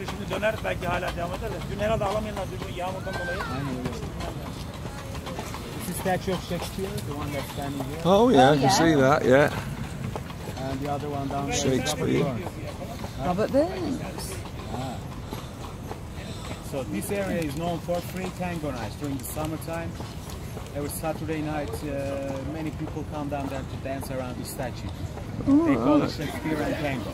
işte şimdi döner belki hala devam eder de. Dün herhalde alamayanlar dün bu yağmurdan dolayı. Aynen öyle. This is statue of Shakespeare, the one that's standing here. Oh yeah, I can oh, yeah. see that. Yeah. And the other one down Shakespeare. Robert Burns. Ah. So this area is known for free tango nights during the summertime. Every Saturday night, uh, many people come down there to dance around the statue. They call it Shakespeare and tango.